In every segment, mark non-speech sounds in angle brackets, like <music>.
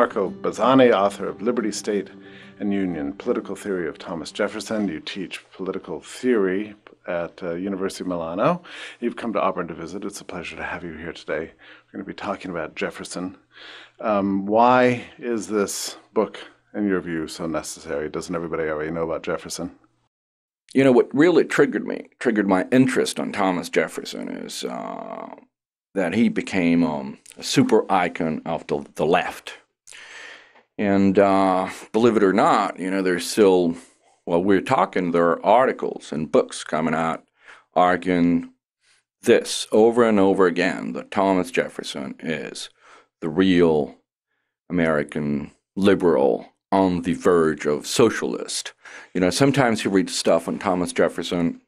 Marco Bassani, author of Liberty, State, and Union, Political Theory of Thomas Jefferson. You teach political theory at uh, University of Milano. You've come to Auburn to visit. It's a pleasure to have you here today. We're going to be talking about Jefferson. Um, why is this book, in your view, so necessary? Doesn't everybody already know about Jefferson? You know, what really triggered me, triggered my interest on Thomas Jefferson is uh, that he became um, a super icon of the, the left. And uh, believe it or not, you know, there's still, while we're talking, there are articles and books coming out arguing this over and over again that Thomas Jefferson is the real American liberal on the verge of socialist. You know, sometimes you read stuff on Thomas Jefferson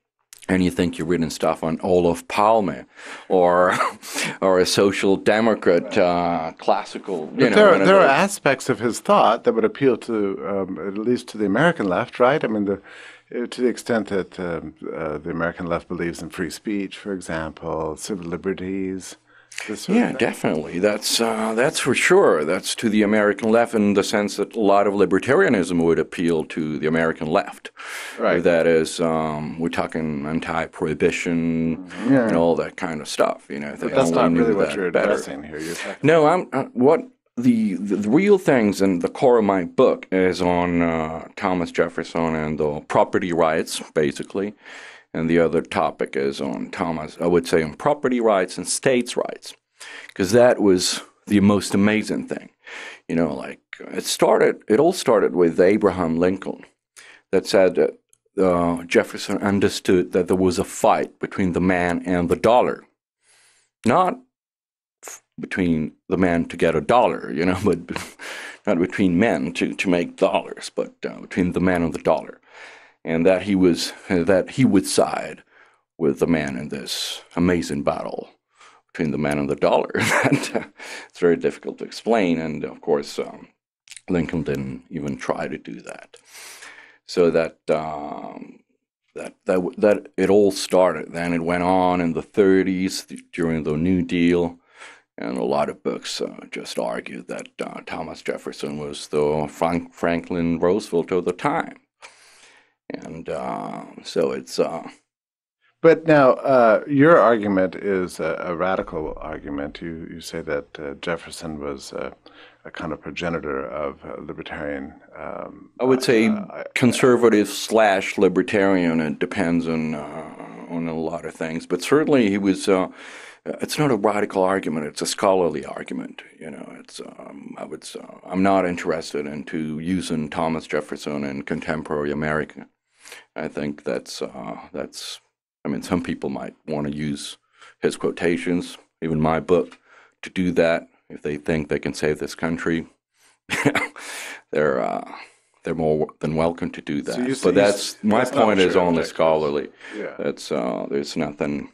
and you think you're reading stuff on Olof Palme or <laughs> or a social democrat uh, classical. You but know, there, there are aspects of his thought that would appeal to um, at least to the American left, right? I mean, the, to the extent that um, uh, the American left believes in free speech, for example, civil liberties. Yeah, definitely. That's uh, that's for sure. That's to the American left in the sense that a lot of libertarianism would appeal to the American left. Right. That is, um, we're talking anti-prohibition mm-hmm. yeah. and all that kind of stuff. You know, that's not really what you're addressing better. here. no, I'm uh, what the, the, the real things and the core of my book is on uh, Thomas Jefferson and the property rights, basically and the other topic is on Thomas, I would say on property rights and states' rights, because that was the most amazing thing. You know, like it started, it all started with Abraham Lincoln that said that uh, Jefferson understood that there was a fight between the man and the dollar, not f- between the man to get a dollar, you know, <laughs> but <laughs> not between men to, to make dollars, but uh, between the man and the dollar and that he was that he would side with the man in this amazing battle between the man and the dollar. <laughs> uh, it's very difficult to explain, and of course, um, Lincoln didn't even try to do that. So that um, that that that it all started. Then it went on in the 30s during the New Deal. And a lot of books uh, just argued that uh, Thomas Jefferson was the Frank- Franklin Roosevelt of the time and uh, so it's. Uh, but now, uh, your argument is a, a, radical argument. You you say that uh, Jefferson was a, a, kind of progenitor of uh, libertarian. Um, I would say uh, conservative slash libertarian. It depends on on a lot of things, but certainly he was it's not a radical argument; it's a scholarly argument. You know, it's um, I would uh, I'm not interested into using Thomas Jefferson in contemporary America. I think that's uh, that's. I mean, some people might want to use his quotations, even my book, to do that if they think they can save this country. <laughs> they're uh, they're more than welcome to do that. So but that's my that's point is only scholarly. Yeah. That's uh, there's nothing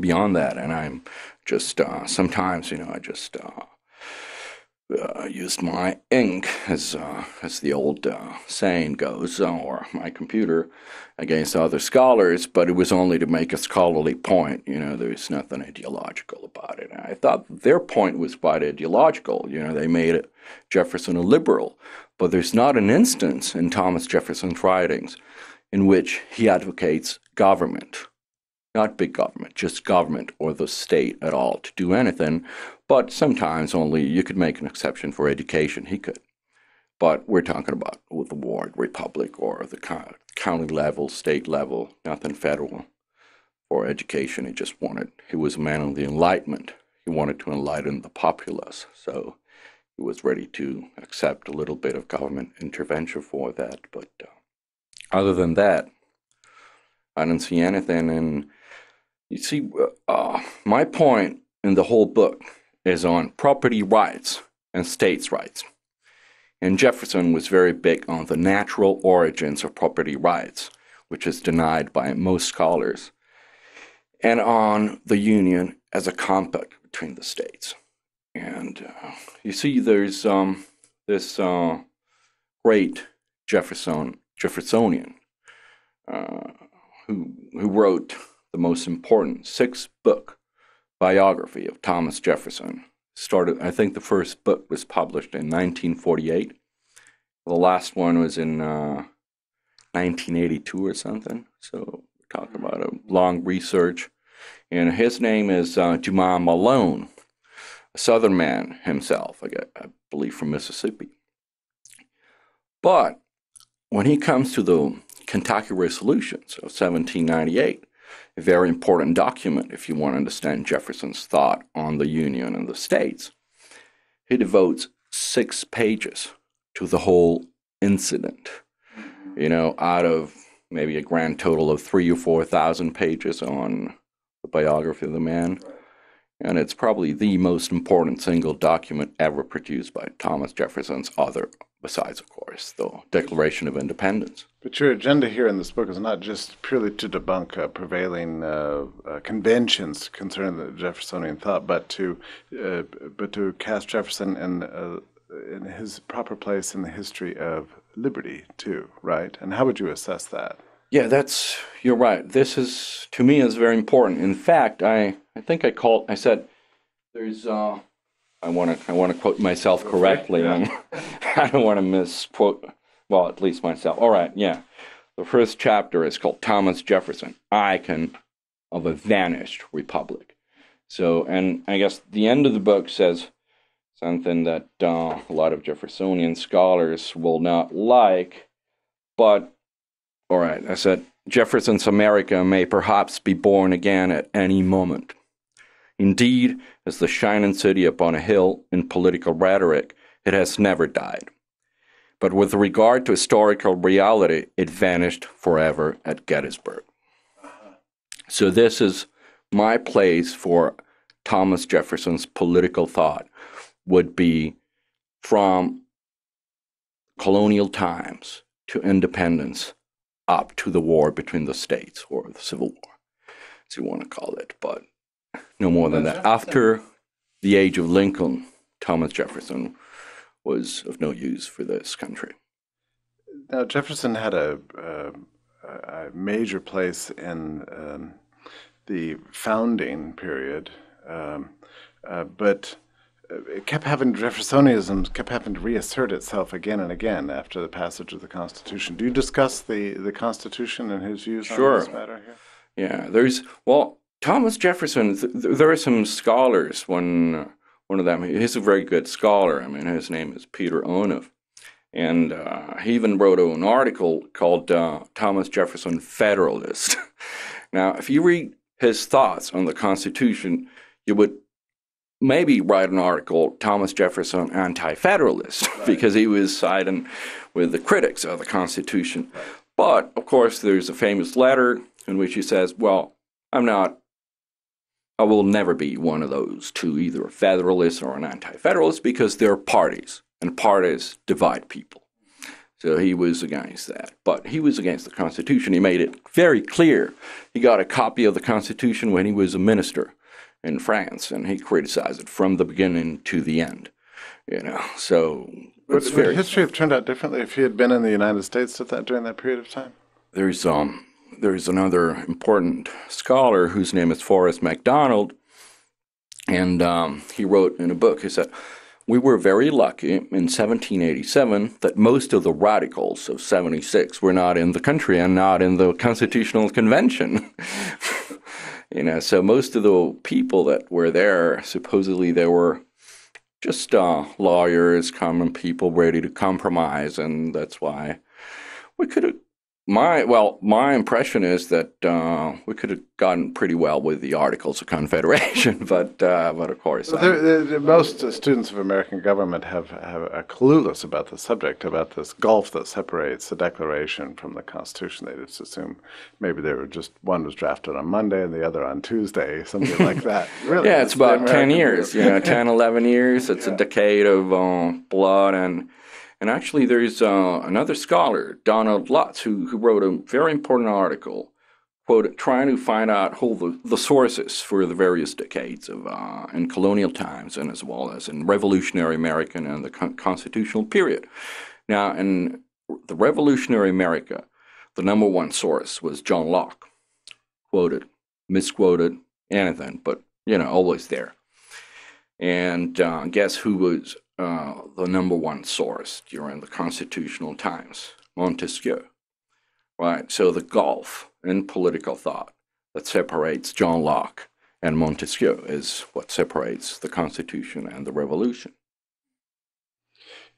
beyond that, and I'm just uh, sometimes you know I just uh, uh, used my ink, as uh, as the old uh, saying goes, or my computer against other scholars, but it was only to make a scholarly point. You know, there's nothing ideological about it. And I thought their point was quite ideological. You know, they made it Jefferson a liberal, but there's not an instance in Thomas Jefferson's writings in which he advocates government not big government, just government or the state at all to do anything. But sometimes only you could make an exception for education. He could. But we're talking about with the ward republic or the county level, state level, nothing federal. For education, he just wanted, he was a man of the Enlightenment. He wanted to enlighten the populace. So he was ready to accept a little bit of government intervention for that. But uh, other than that, I don't see anything. And you see, uh, my point in the whole book is on property rights and states' rights. And Jefferson was very big on the natural origins of property rights, which is denied by most scholars, and on the Union as a compact between the states. And uh, you see, there's um, this uh, great Jefferson Jeffersonian uh, who who wrote the most important six book biography of Thomas Jefferson. started, I think the first book was published in 1948. The last one was in uh, 1982 or something. So we're talking about a long research. And his name is uh, Dumas Malone, a Southern man himself, I, I believe from Mississippi. But when he comes to the Kentucky Resolutions of 1798, a very important document if you want to understand Jefferson's thought on the Union and the states, he devotes six pages to the whole incident. You know, out of maybe a grand total of three or four thousand pages on the biography of the man. And it's probably the most important single document ever produced by Thomas Jefferson's author, besides, of course, the Declaration of Independence. But your agenda here in this book is not just purely to debunk uh, prevailing uh, uh, conventions concerning the Jeffersonian thought, but to uh, but to cast Jefferson in uh, in his proper place in the history of liberty too, right? And how would you assess that? Yeah, that's you're right. This is to me is very important. In fact, I I think I called I said there's uh I want to I want to quote myself correctly. Yeah. <laughs> I don't want to misquote. Well, at least myself. All right, yeah. The first chapter is called Thomas Jefferson, Icon of a Vanished Republic. So, and I guess the end of the book says something that uh, a lot of Jeffersonian scholars will not like, but all right, I said Jefferson's America may perhaps be born again at any moment. Indeed, as the shining city upon a hill in political rhetoric, it has never died. But with regard to historical reality, it vanished forever at Gettysburg. So, this is my place for Thomas Jefferson's political thought, would be from colonial times to independence up to the war between the states or the Civil War, as you want to call it. But no more than that. After the age of Lincoln, Thomas Jefferson was of no use for this country. Now, Jefferson had a, a, a major place in um, the founding period, um, uh, but it kept having Jeffersonianism kept having to reassert itself again and again after the passage of the Constitution. Do you discuss the, the Constitution and his views sure. on this matter here? Yeah, there's well, Thomas Jefferson. Th- there are some scholars. One one of them, he's a very good scholar. I mean, his name is Peter Onuf, and uh, he even wrote an article called uh, "Thomas Jefferson Federalist." <laughs> now, if you read his thoughts on the Constitution, you would maybe write an article Thomas Jefferson anti-federalist right. <laughs> because he was siding with the critics of the Constitution. Right. But of course, there's a famous letter in which he says, "Well, I'm not I will never be one of those two, either a federalist or an anti federalist, because they're parties, and parties divide people. So he was against that. But he was against the Constitution. He made it very clear. He got a copy of the Constitution when he was a minister in France, and he criticized it from the beginning to the end. You know, so would, would history have turned out differently if he had been in the United States at that during that period of time? There's um there's another important scholar whose name is Forrest McDonald, and um, he wrote in a book, he said, We were very lucky in 1787 that most of the radicals of 76 were not in the country and not in the Constitutional Convention. <laughs> you know, so most of the people that were there, supposedly they were just uh, lawyers, common people ready to compromise, and that's why we could have my well, my impression is that uh, we could have gotten pretty well with the Articles of Confederation, <laughs> but uh, but of course, well, they're, they're, most students of American government have, have are clueless about the subject, about this gulf that separates the Declaration from the Constitution. They just assume maybe they were just one was drafted on Monday and the other on Tuesday, something like that. <laughs> Really, yeah, it's, it's about ten years, you know, 10, 11 years. It's <laughs> yeah. a decade of uh, blood and and actually, there's uh, another scholar, Donald Lutz, who, who wrote a very important article, quote, trying to find out who the, the sources for the various decades of uh, in colonial times and as well as in Revolutionary American and the con- constitutional period. Now, in the Revolutionary America, the number one source was John Locke, quoted, misquoted, anything, but you know, always there. And uh, guess who was uh, the number one source during the constitutional times? Montesquieu. Right. So the gulf in political thought that separates John Locke and Montesquieu is what separates the Constitution and the Revolution.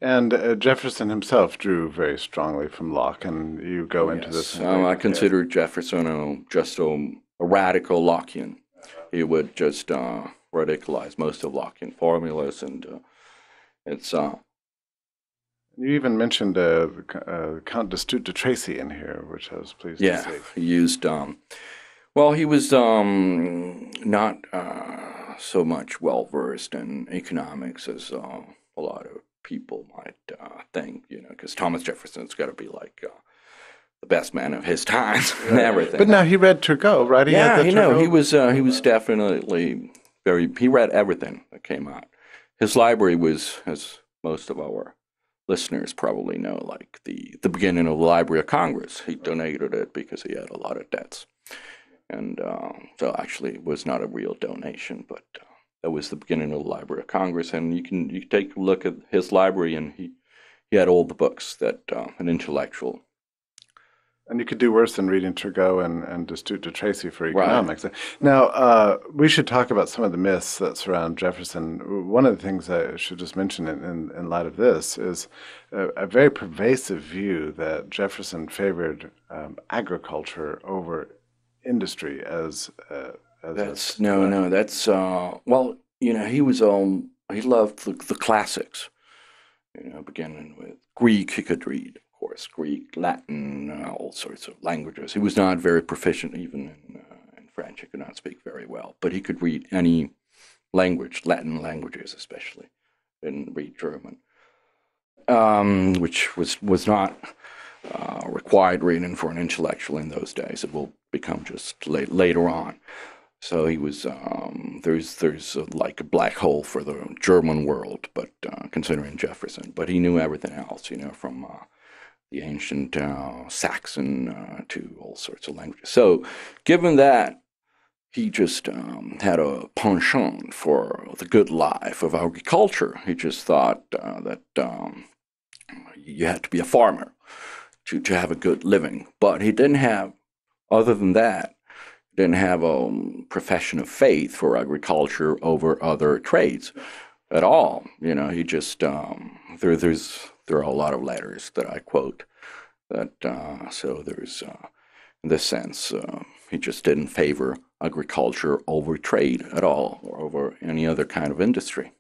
And uh, Jefferson himself drew very strongly from Locke, and you go into this. um, I consider Jefferson a, just a, a radical Lockean. He would just uh, radicalize most of Lockean formulas, and uh, it's uh, You even mentioned uh, uh, Count Destutt de Tracy in here, which I was pleased yeah, to see. used. Um, well, he was um, not uh, so much well versed in economics as uh, a lot of people might uh, think, you know, because Thomas Jefferson's got to be like uh, the best man of his <laughs> time and everything. But now he read Turgot, right? He yeah, you know, he was he was definitely very. He read everything that came out. His library was, as most of our listeners probably know, like the the beginning of the Library of Congress. He donated it because he had a lot of debts, and uh, so actually it was not a real donation, but uh, that was the beginning of the Library of Congress. And you can you take a look at his library, and he he had all the books that uh, an intellectual And you could do worse than reading Turgot and, and de Tracy for Right. economics. Now, uh, we should talk about some of the myths that surround Jefferson. One of the things I should just mention in, in, in light of this is a, a very pervasive view that Jefferson favored um, agriculture over industry as, uh, as a- That's no, no. That's uh, well, you know, he was um, he loved the, the classics. You know, beginning with Greek, he could read, course, Greek, Latin, uh, all sorts of languages. He was not very proficient even in, uh, in French. He could not speak very well, but he could read any language, Latin languages especially, and read German, um, which was was not uh, required reading for an intellectual in those days. It will become just late, later on. So he was um, there's there's a, like a black hole for the German world, but uh, considering Jefferson, but he knew everything else, you know, from uh, the ancient uh, Saxon uh, to all sorts of languages. So, given that, he just um, had a penchant for the good life of agriculture. He just thought uh, that um, you had to be a farmer to, to have a good living. But he didn't have, other than that, didn't have a um, profession of faith for agriculture over other trades at all. You know, he just um, there there's there are a lot of letters that I quote that uh, so there's uh, in this sense uh, he just didn't favor agriculture over trade at all or over any other kind of industry.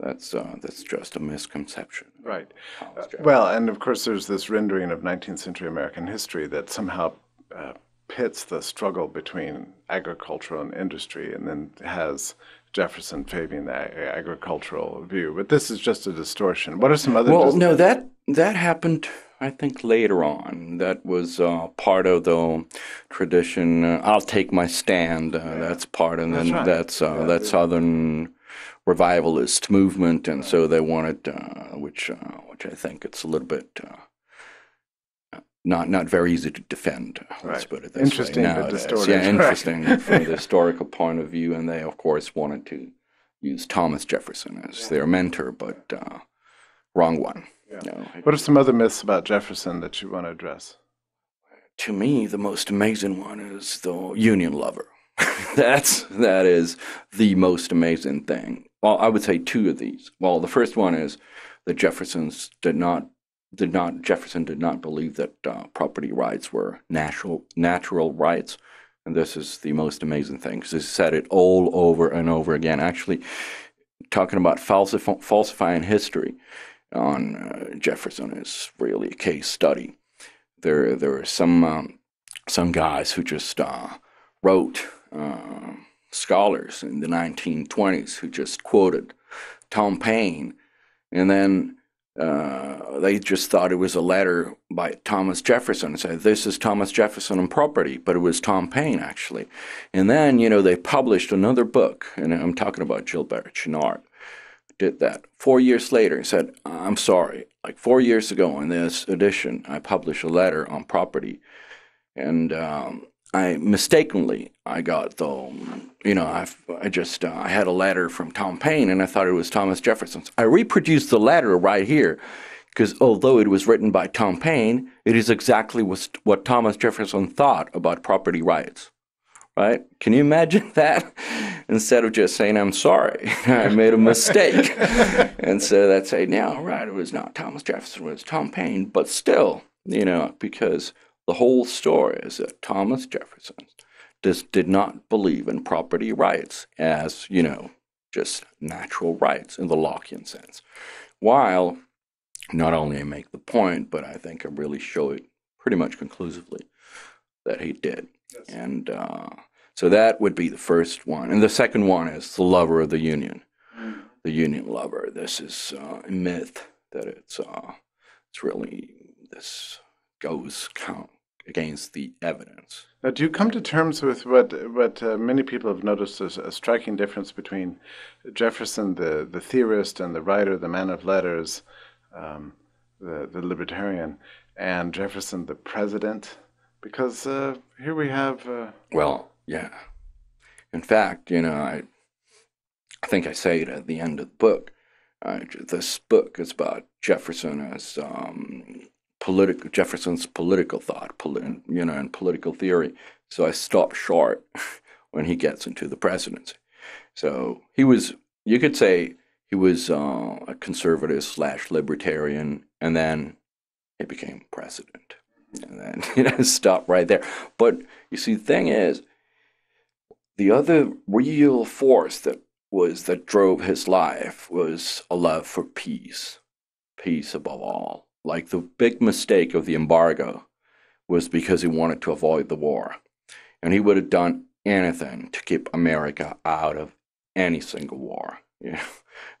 That's uh, that's just a misconception. Right. Uh, well, and of course, there's this rendering of 19th century American history that somehow uh, pits the struggle between agriculture and industry, and then has Jefferson favoring the agricultural view. But this is just a distortion. What are some other? Well, dis- no, that that happened. I think later on. That was uh, part of the tradition. Uh, I'll take my stand. Uh, That's part, of and That's then right. that's uh, Yeah, that yeah. Southern revivalist movement, and so they wanted, uh, which uh, which I think it's a little bit. Not not very easy to defend. Let's Right. put it this Interesting, way. but nowadays. distorted, Yeah, <laughs> right. interesting from the historical point of view, and they of course wanted to use Thomas Jefferson as their mentor, but uh, wrong one. No, what are some other myths about Jefferson that you want to address? to me, the most amazing one is the Union lover. <laughs> That's that is the most amazing thing. Well, I would say two of these. Well, the first one is that Jefferson's did not did not Jefferson did not believe that uh, property rights were natural natural rights, and this is the most amazing thing because he said it all over and over again. Actually, talking about falsif- falsifying history on uh, Jefferson is really a case study. There there were some um, some guys who just uh, wrote uh, scholars in the 1920s who just quoted Tom Paine, and then uh, they just thought it was a letter by Thomas Jefferson and said this is Thomas Jefferson on property, but it was Tom Paine actually. And then you know they published another book, and I'm talking about Gilbert Chinard did that. Four years later, he said, I'm sorry. Like four years ago in this edition, I published a letter on property. And um, I mistakenly I got the you know I I just uh, I had a letter from Tom Paine and I thought it was Thomas Jefferson's. I reproduced the letter right here because although it was written by Tom Paine, it is exactly what, Thomas Jefferson thought about property rights. Right? Can you imagine <laughs> that? Instead of just saying I'm sorry, <laughs> I made a mistake, <laughs> and so that's saying now right, it was not Thomas Jefferson, it was Tom Paine, but still, you know, because the whole story is that Thomas Jefferson just did not believe in property rights as, you know, just natural rights in the Lockean sense. While not only I make the point, but I think I really show it pretty much conclusively that he did. Yes. And uh, so that would be the first one. And the second one is the lover of the Union, mm. the Union lover. This is uh, a myth that it's, uh, it's really, this goes count against the evidence. Now, do you come to terms with what what uh, many people have noticed as a striking difference between Jefferson, the the theorist and the writer, the man of letters, um, the the libertarian, and Jefferson, the president? Because uh, here we have. Uh, well, yeah. In fact, you know, I I think I say it at the end of the book. Uh, this book is about Jefferson as um, political Jefferson's political thought, you know, and political theory. So I stop short <laughs> when he gets into the presidency. So he was, you could say, he was uh, a conservative slash libertarian, and then he became president, and then you know stop right there. But you see, the thing is, the other real force that was that drove his life was a love for peace, peace above all like the big mistake of the embargo was because he wanted to avoid the war. And he would have done anything to keep America out of any single war. <laughs> Yeah.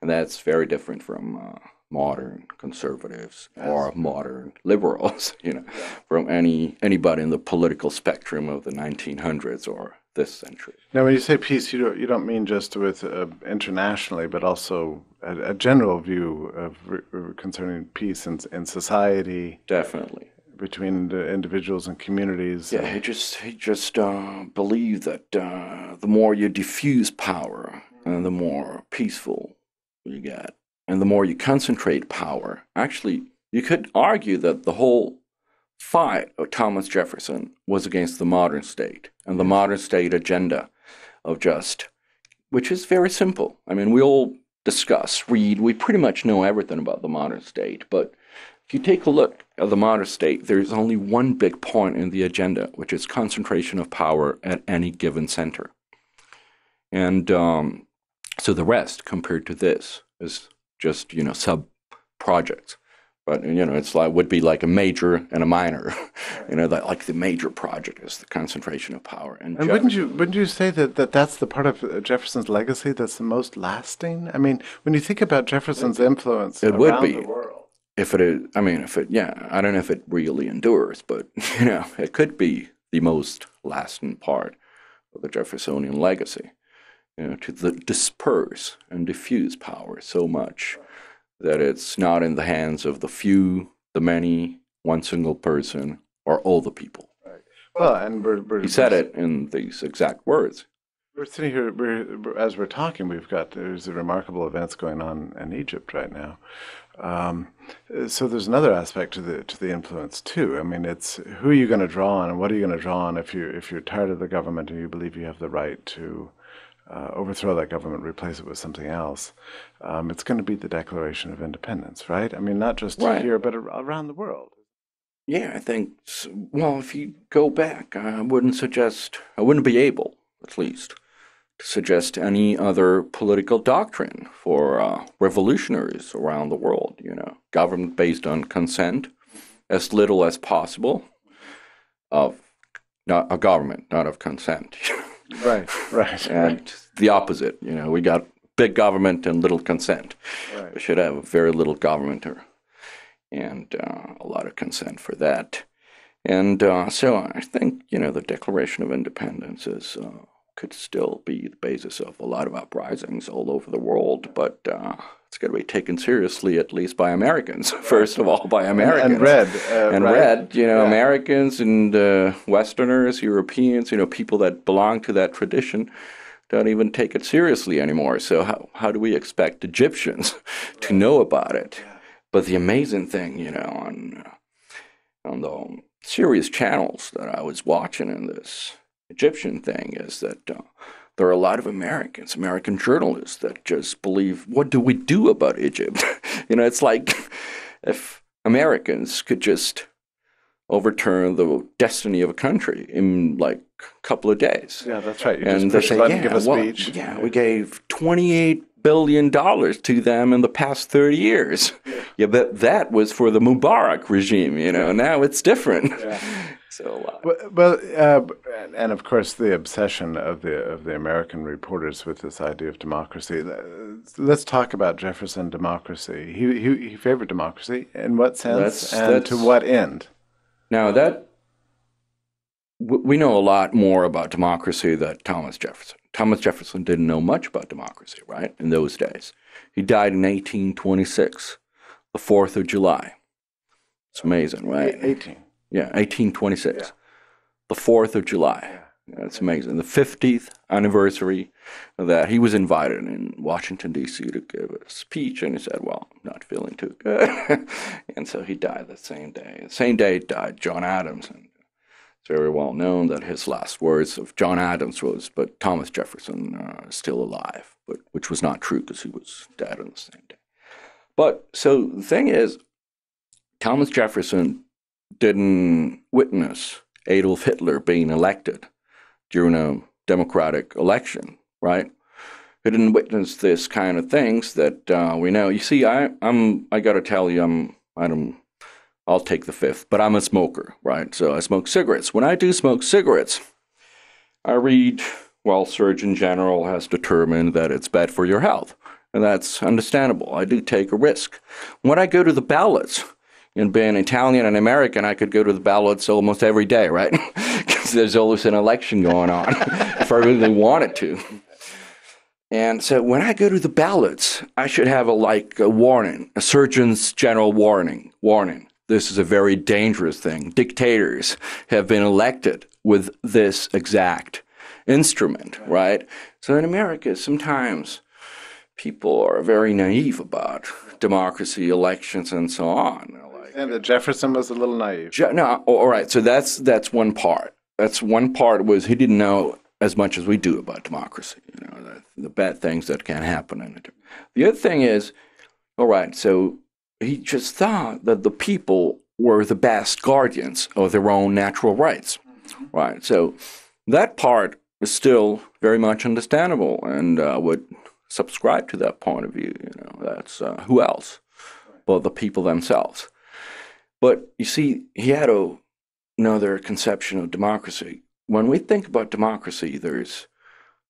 And that's very different from uh, modern conservatives yes. or modern liberals, <laughs> you know, yeah. from any anybody in the political spectrum of the 1900s or this century. Now, when you say peace, you don't you don't mean just with uh, internationally, but also a, a general view of re- concerning peace in, in society. Definitely between the individuals and communities. Yeah, he just he just uh, believed that uh, the more you diffuse power, and the more peaceful you get, and the more you concentrate power. Actually, you could argue that the whole fight of Thomas Jefferson was against the modern state and the modern state agenda of just, which is very simple. I mean, we all discuss, read, we pretty much know everything about the modern state, but if you take a look at the modern state, there's only one big point in the agenda, which is concentration of power at any given center. And um, so the rest, compared to this, is just, you know, sub projects. But you know, it's like would be like a major and a minor. <laughs> you know, that like the major project is the concentration of power. And, and wouldn't you wouldn't you say that, that that's the part of uh, Jefferson's legacy that's the most lasting? I mean, when you think about Jefferson's influence it would be. If it is, I mean, if it, yeah, I don't know if it really endures, but <laughs> you know, it could be the most lasting part of the Jeffersonian legacy. You know, to the disperse and diffuse power so much that it's not in the hands of the few, the many, one single person, or all the people. Right. Well, and we're, we're, he said it in these exact words. We're sitting here, we're, as we're talking, we've got there's remarkable events going on in Egypt right now. Um, so there's another aspect to the to the influence too. I mean, it's who are you going to draw on, and what are you going to draw on if you if you're tired of the government and you believe you have the right to uh, overthrow that government, replace it with something else, um, it's going to be the Declaration of Independence, right? I mean, not just right. here, but around the world. Yeah, I think, well, if you go back, I wouldn't suggest, I wouldn't be able, at least, to suggest any other political doctrine for uh, revolutionaries around the world, you know, government based on consent, as little as possible, of not a government, not of consent. <laughs> Right, right. and right. the opposite, you know, we got big government and little consent. Right. We should have very little government or, and uh, a lot of consent for that. And uh, so I think, you know, the Declaration of Independence is uh, could still be the basis of a lot of uprisings all over the world, but uh, it's got to be taken seriously, at least by Americans. <laughs> First of all, by Americans. And red Uh, and red, read, you know, Yeah. Americans and uh, Westerners, Europeans, you know, people that belong to that tradition don't even take it seriously anymore. So how, how do we expect Egyptians <laughs> to know about it? But the amazing thing, you know, on on the serious channels that I was watching in this Egyptian thing is that uh, there are a lot of Americans, American journalists that just believe, what do we do about Egypt? <laughs> you know, it's like <laughs> if Americans could just overturn the destiny of a country in like a couple of days. Yeah, that's right. You and just they say, yeah, give a well, speech. yeah, we gave $28 billion to them in the past 30 years. Yeah, but that was for the Mubarak regime, you know, now it's different. So, uh, Well, well uh, and of course, the obsession of the of the American reporters with this idea of democracy. Uh, Let's talk about Jefferson democracy. He he, he favored democracy. In what sense, That's- and to what end? Now that we know a lot more about democracy than Thomas Jefferson. Thomas Jefferson didn't know much about democracy, right? In those days, he died in 1826, the fourth of July. It's amazing, right? Eighteen. Yeah, 1826, the fourth of July. That's amazing. The 50th anniversary of that. He was invited in Washington, D.C. to give a speech, and he said, Well, I'm not feeling too good. <laughs> and so he died the same day. The same day died John Adams. And it's very well known that his last words of John Adams was, But Thomas Jefferson uh, is still alive, but which was not true because he was dead on the same day. But so the thing is, Thomas Jefferson didn't witness Adolf Hitler being elected during a democratic election, right? He didn't witness this kind of things that uh, we know. You see, I, I'm I got to tell you, I'm I don't. I'll take the fifth, but I'm a smoker, right? So I smoke cigarettes. When I do smoke cigarettes, I read, well, Surgeon General has determined that it's bad for your health. And that's understandable. I do take a risk. When I go to the ballots, and being Italian and American, I could go to the ballots almost every day, right? <laughs> Because there's always an election going on <laughs> if I really wanted to. And so when I go to the ballots, I should have a like a warning, a surgeon's general warning. Warning. This is a very dangerous thing. Dictators have been elected with this exact instrument, right? So in America, sometimes people are very naive about democracy, elections, and so on. And that Jefferson was a little naive. Je- no, all right. So that's that's one part. That's one part was he didn't know as much as we do about democracy. You know, the, the bad things that can happen in it. The other thing is, all right. So he just thought that the people were the best guardians of their own natural rights, right? So that part is still very much understandable, and uh, would subscribe to that point of view. You know, that's uh, who else but the people themselves. But you see, he had a, another conception of democracy. When we think about democracy, there's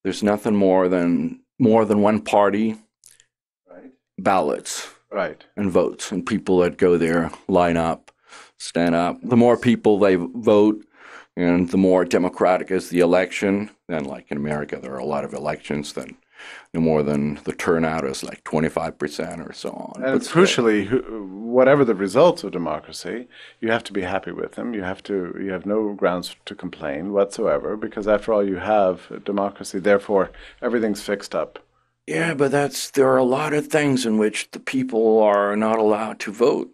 there's nothing more than more than one party, ballots Right. and votes, and people that go there line up, stand up. The more people they vote, and the more democratic is the election. Then, like in America, there are a lot of elections. Then, no more than the turnout is like twenty five percent or so on. And But still- crucially, who- whatever the results of democracy, you have to be happy with them. You have to. You have no grounds to complain whatsoever, because after all, you have democracy. Therefore, everything's fixed up. Yeah, but that's there are a lot of things in which the people are not allowed to vote.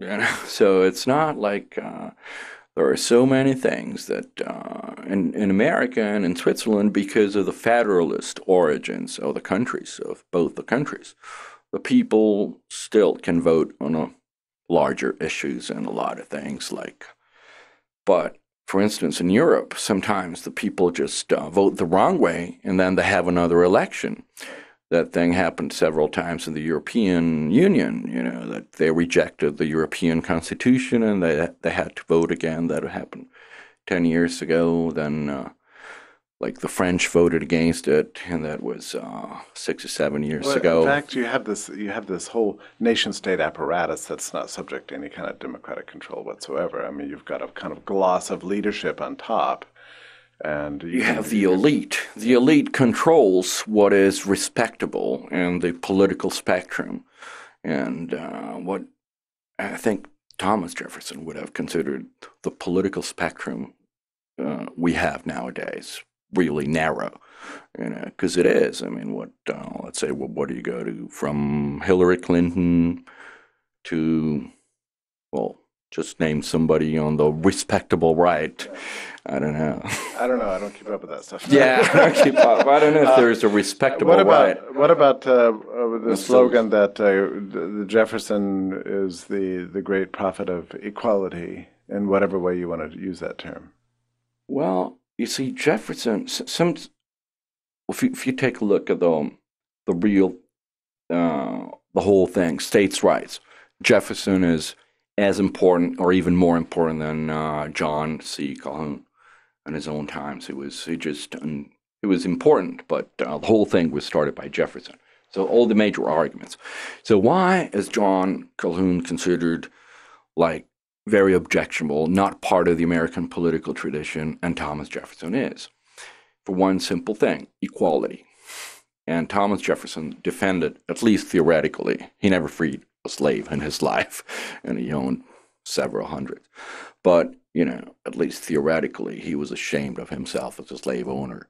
You <laughs> know? So it's not like uh, there are so many things that uh, in in America and in Switzerland, because of the federalist origins of the countries of both the countries, the people still can vote on a larger issues and a lot of things like. But for instance, in Europe, sometimes the people just uh, vote the wrong way, and then they have another election that thing happened several times in the European Union. You know that they rejected the European Constitution and they they had to vote again. That happened ten years ago. Then, uh, like the French voted against it, and that was uh, six or seven years Well, ago. In fact, you have this. You have this whole nation-state apparatus that's not subject to any kind of democratic control whatsoever. I mean, you've got a kind of gloss of leadership on top, and you have the elite. The elite controls what is respectable in the political spectrum, and uh, what I think Thomas Jefferson would have considered the political spectrum uh, we have nowadays really narrow, you know, because it is. I mean, what uh, let's say, what, what do you go to from Hillary Clinton to, well, just name somebody on the respectable right. I don't know. I don't know. I don't keep up with that stuff. yeah, I don't keep up. I don't know if there's a respectable what about. What about uh, uh, the slogan that uh, Jefferson is the, the great prophet of equality in whatever way you want to use that term? Well, you see, Jefferson, some, if you, if you take a look at the, the real, uh, the whole thing, states' rights, Jefferson is as important or even more important than uh, John C. Calhoun in his own times. It was it just it was important, but uh, the whole thing was started by Jefferson. So all the major arguments. So why is John Calhoun considered like very objectionable, not part of the American political tradition, and Thomas Jefferson is? For one simple thing, equality. And Thomas Jefferson defended, at least theoretically, he never freed a slave in his <laughs> life, and he owned several hundred. But, you know, at least theoretically, he was ashamed of himself as a slave owner.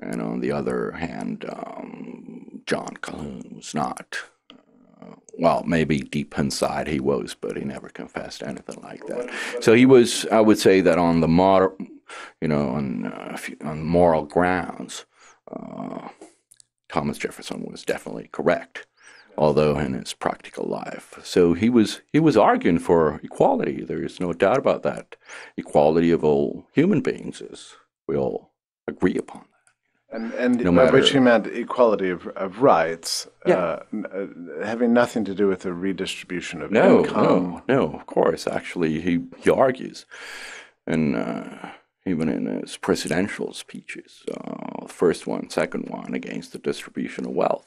And on the other hand, um, John Calhoun was not. Uh, well, maybe deep inside he was, but he never confessed anything like that. So he was, I would say that on the moral, you know, on, uh, on moral grounds, uh, Thomas Jefferson was definitely correct although in his practical life. So he was he was arguing for equality. There is no doubt about that. Equality of all human beings is we all agree upon that. And, and no by which he meant equality of, of rights, yeah. uh, uh, having nothing to do with the redistribution of no, income. No, no, of course. Actually, he, he argues, and uh, even in his presidential speeches, uh, first one, second one, against the distribution of wealth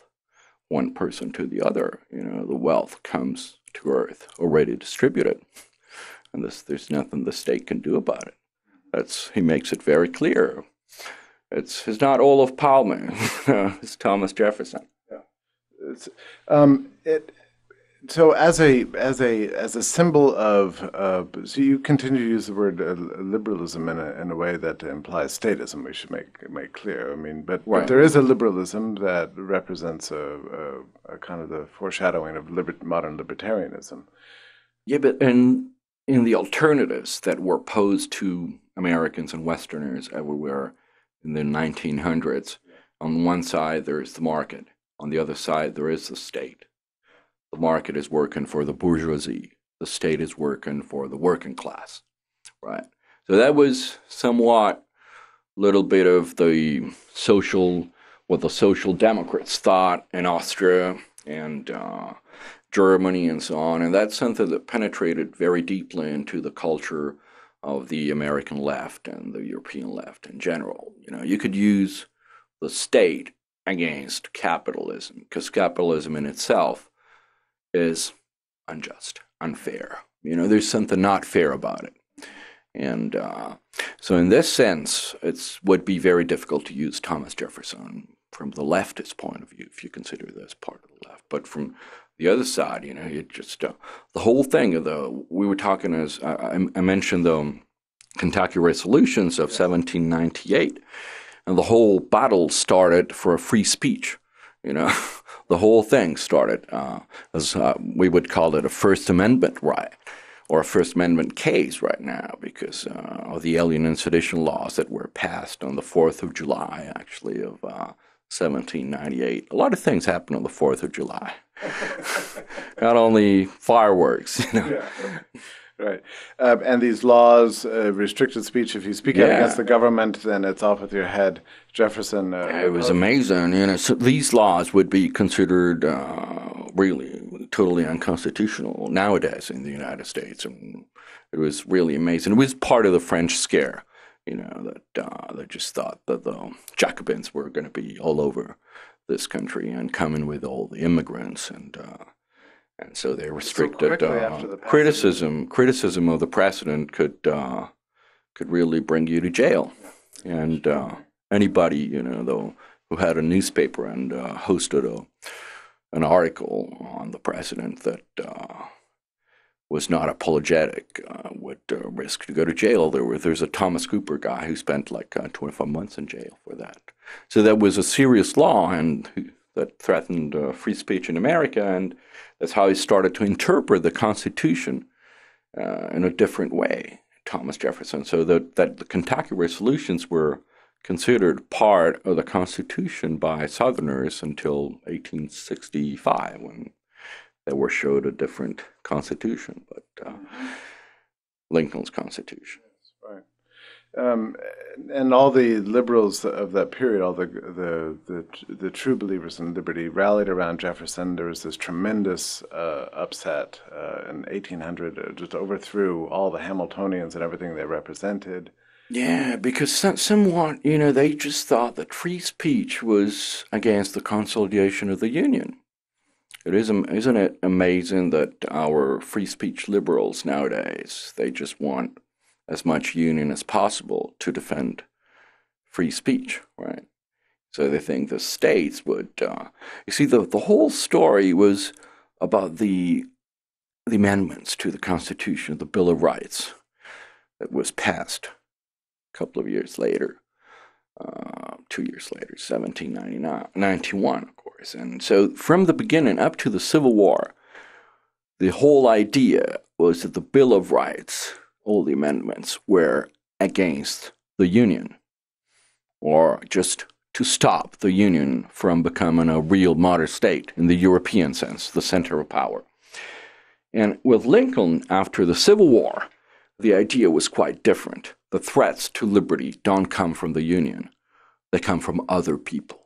one person to the other. You know, the wealth comes to Earth already distributed, and this, there's nothing the state can do about it. That's he makes it very clear. It's it's not Olof Palme, <laughs> it's Thomas Jefferson. Yeah, it's, um, it so as a as a as a symbol of uh, so you continue to use the word uh, liberalism in a in a way that implies statism. We should make make clear. I mean, but, right. but there is a liberalism that represents a, a, a kind of the foreshadowing of liber- modern libertarianism. Yeah, but in in the alternatives that were posed to Americans and Westerners everywhere in the 1900s, on one side there is the market, on the other side there is the state the market is working for the bourgeoisie, the state is working for the working class, right? So that was somewhat little bit of the social, what the social democrats thought in Austria and uh, Germany and so on, and that's something that penetrated very deeply into the culture of the American left and the European left in general. You know, you could use the state against capitalism because capitalism in itself is unjust, unfair. You know, there's something not fair about it. And uh, so, in this sense, it would be very difficult to use Thomas Jefferson from the leftist point of view, if you consider this part of the left. But from the other side, you know, you just uh, the whole thing of the we were talking as I, I mentioned the Kentucky resolutions of 1798, and the whole battle started for free speech. You know, <laughs> the whole thing started uh, as uh, we would call it a First Amendment riot or a First Amendment case right now because uh, of the Alien and Sedition laws that were passed on the 4th of July, actually, of 1798. Uh, a lot of things happened on the 4th of July. <laughs> Not only fireworks, you know. Yeah. Right. Uh, and these laws uh, restricted speech. If you speak yeah. against the government, then it's off with your head. Jefferson. Uh, it was amazing. You know, so these laws would be considered uh, really totally unconstitutional nowadays in the United States. And it was really amazing. It was part of the French scare, you know, that uh, they just thought that the Jacobins were going to be all over this country and coming with all the immigrants and uh, and so they restricted so uh, the criticism. Criticism of the president could uh, could really bring you to jail. And uh, anybody, you know, though, who had a newspaper and uh, hosted a, an article on the president that uh, was not apologetic uh, would uh, risk to go to jail. There were, there's a Thomas Cooper guy who spent like uh, 25 months in jail for that. So that was a serious law and that threatened uh, free speech in America, and that's how he started to interpret the Constitution uh, in a different way. Thomas Jefferson. So that, that the Kentucky resolutions were considered part of the Constitution by Southerners until 1865 when they were showed a different Constitution, but uh, Lincoln's Constitution. Um, and all the liberals of that period, all the, the the the true believers in liberty, rallied around Jefferson. There was this tremendous uh, upset uh, in 1800, it just overthrew all the Hamiltonians and everything they represented. Yeah, because somewhat, you know, they just thought that free speech was against the consolidation of the Union. It is, isn't it amazing that our free speech liberals nowadays they just want as much union as possible to defend free speech, right? So they think the states would. Uh, you see, the the whole story was about the the amendments to the Constitution, the Bill of Rights, that was passed a couple of years later, uh, two years later, 1791, of course. And so from the beginning up to the Civil War, the whole idea was that the Bill of Rights all the amendments were against the Union, or just to stop the Union from becoming a real modern state in the European sense, the center of power. And with Lincoln, after the Civil War, the idea was quite different. The threats to liberty don't come from the Union, they come from other people.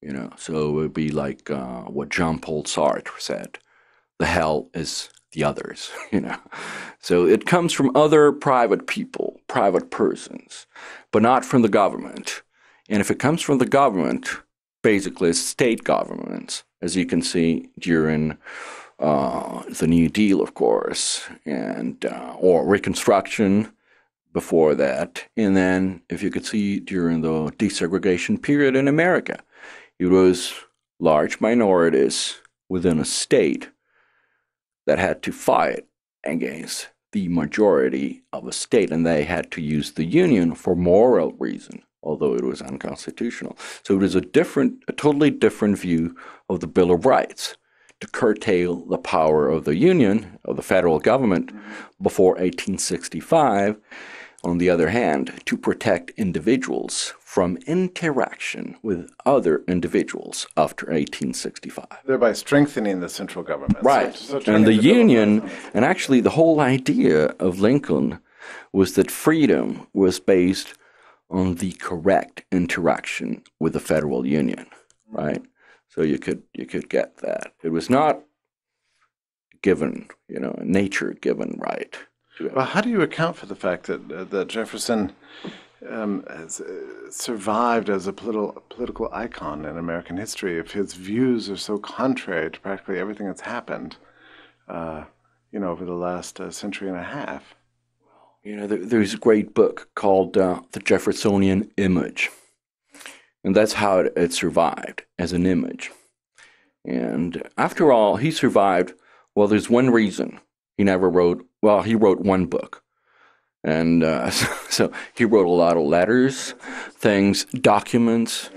You know, so it would be like uh, what Jean Paul Sartre said the hell is the others, <laughs> you know. So it comes from other private people, private persons, but not from the government. And if it comes from the government, basically state governments, as you can see during uh, the New Deal, of course, and uh, or Reconstruction before that, and then if you could see during the desegregation period in America, it was large minorities within a state that had to fight against the majority of a state, and they had to use the union for moral reason, although it was unconstitutional. So it was a different, a totally different view of the Bill of Rights to curtail the power of the union, of the federal government, before 1865 on the other hand, to protect individuals from interaction with other individuals after 1865. Thereby strengthening the central government. Right. So, so and the, Union, and actually the whole idea of Lincoln was that freedom was based on the correct interaction with the federal union, right? So you could you could get that. It was not given, you know, nature given right. Well, how do you account for the fact that uh, that Jefferson um, has uh, survived as a political political icon in American history if his views are so contrary to practically everything that's happened, uh, you know, over the last uh, century and a half? You know, there, there's a great book called uh, "The Jeffersonian Image," and that's how it, it survived as an image. And after all, he survived. Well, there's one reason he never wrote well, he wrote one book. And uh, <laughs> so he wrote a lot of letters, things, documents,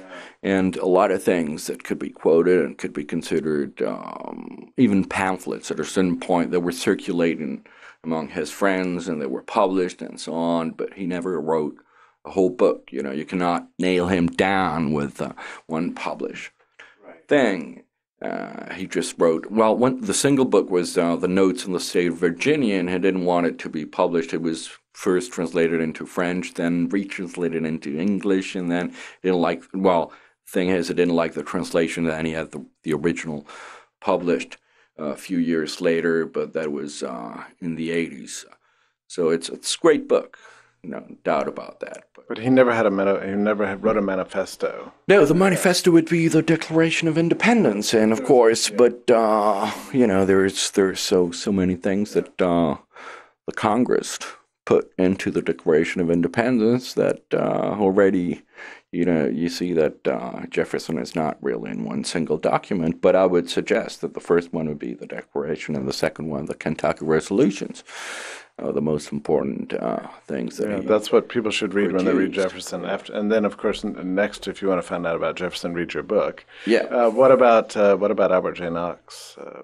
and a lot of things that could be quoted and could be considered um, even pamphlets at a certain point that were circulating among his friends and they were published and so on. But he never wrote a whole book. You know, you cannot nail him down with uh, one published right. thing. Uh, he just wrote, well, one, the single book was uh, The Notes in the State of Virginia, and he didn't want it to be published. It was first translated into French, then retranslated into English, and then didn't like, well, thing is, he didn't like the translation, and he had the, the original published uh, a few years later, but that was uh, in the 80s. So it's, it's a great book no doubt about that. But, but he never had a meta, he never had, wrote a manifesto. No, the manifesto would be the Declaration of Independence, and of course, yeah. but uh, you know, there's there's so so many things that uh, the Congress put into the Declaration of Independence that uh, already, you know, you see that uh, Jefferson is not really in one single document. But I would suggest that the first one would be the Declaration, and the second one the Kentucky Resolutions. Are the most important uh, things that Yeah, that's what people should read when they read. Jefferson. After, and then, of course, next, if you want to find out about Jefferson, read your book. Yeah. Uh, what about uh, what about Albert J. Nock's? Uh,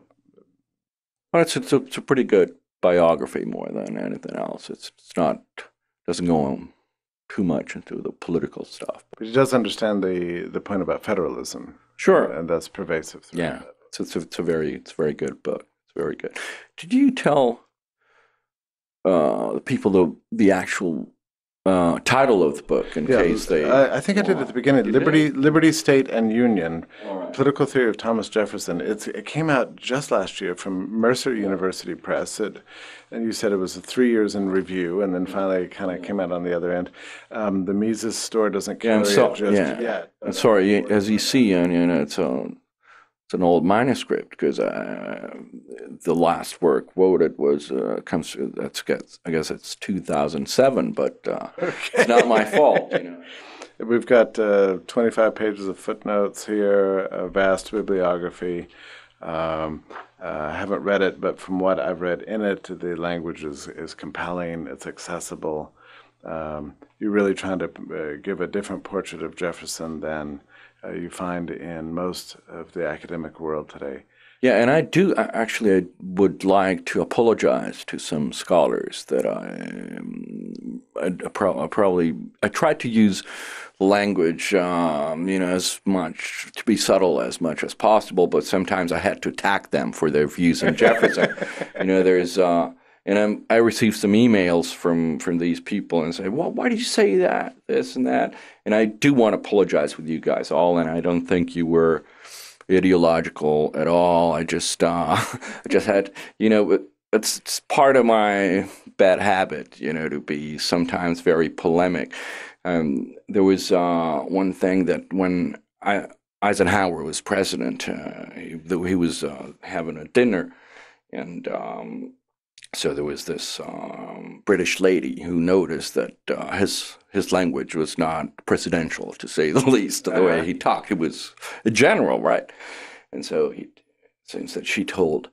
Well, it's, it's, a, it's a pretty good biography more than anything else. It's, it's not, doesn't go on too much into the political stuff. but he does understand the the point about federalism, Sure. and that's pervasive. Yeah. It's, it's, a, it's a very, it's a very good book. It's very good. Did you tell uh, the people the, the actual uh, title of the book in Yeah, case they. I, I think I did at the beginning. Liberty, Liberty, State, and Union: right. Political Theory of Thomas Jefferson. It's it came out just last year from Mercer University Press. It, and you said it was three years in review, and then finally it kind of came out on the other end. Um, the Mises store doesn't Yeah, carry so- it just yeah. yet. I'm sorry, as you see, know, it's a it's an old manuscript because uh, the last work quoted was uh, comes that's I guess it's 2007, but uh, it's not my fault. You know. <laughs> We've got uh, 25 pages of footnotes here, a vast bibliography. Um, uh, I haven't read it, but from what I've read in it, the language is, is compelling, it's accessible. Um, you're really trying to uh, give a different portrait of Jefferson than uh, you find in most of the academic world today. Yeah, and I do actually. I would like to apologize to some scholars that I, um, I, I pro- I probably I tried to use language, um, you know, as much to be subtle as much as possible, but sometimes I had to attack them for their views on Jefferson. <laughs> you know, there's. Uh, and I'm, I received some emails from, from these people and say, well, why did you say that, this and that? And I do want to apologize with you guys all, and I don't think you were ideological at all. I just, uh, <laughs> I just had, you know, it- it's, it's part of my bad habit, you know, to be sometimes very polemic. Um, there was uh, one thing that when I, Eisenhower was president, uh, he, he was uh, having a dinner, and um, so there was this um, British lady who noticed that uh, his his language was not presidential, to say the <laughs> least. The way he talked, it was a general, right? And so he seems that she told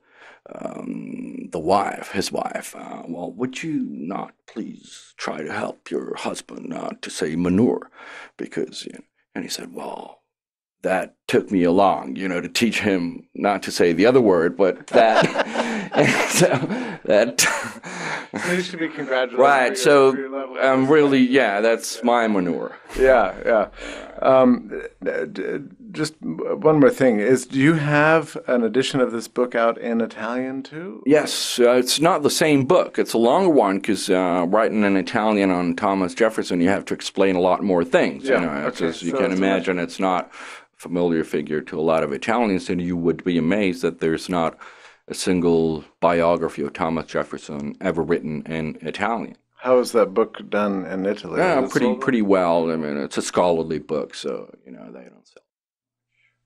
um, the wife, his wife, uh, well, would you not please try to help your husband not to say manure, because you know, and he said, well. That took me along, you know, to teach him not to say the other word, but that, and <laughs> <laughs> so that, You should be congratulated. right. for your- for your So. I'm really, yeah, that's my manure. Yeah, yeah. Um, d- d- just one more thing is, do you have an edition of this book out in Italian too? Yes, uh, it's not the same book. It's a longer one because uh, writing in Italian on Thomas Jefferson, you have to explain a lot more things. Yeah, you know, okay, as you so can it's a much- imagine, it's not a familiar figure to a lot of Italians, and you would be amazed that there's not a single biography of Thomas Jefferson ever written in Italian. How is that book done in Italy? Yeah, Is it pretty sold? pretty well. I mean, it's a scholarly book, so you know they don't sell.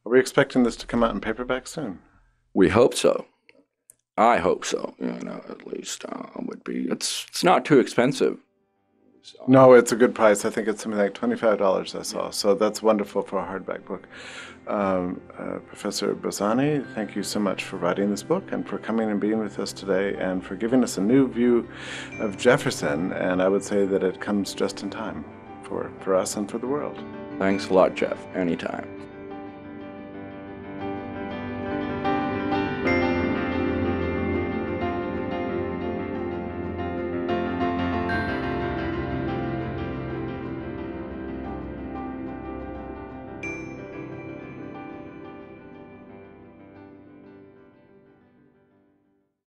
Are we expecting this to come out in paperback soon? We hope so. I hope so. You know, at least uh, would be. It's it's not too expensive. So, No, it's a good price. I think it's something like twenty-five dollars. I saw, so that's wonderful for a hardback book. Um, uh, Professor Bassani, thank you so much for writing this book and for coming and being with us today, and for giving us a new view of Jefferson. And I would say that it comes just in time for for us and for the world. Thanks a lot, Jeff. Anytime.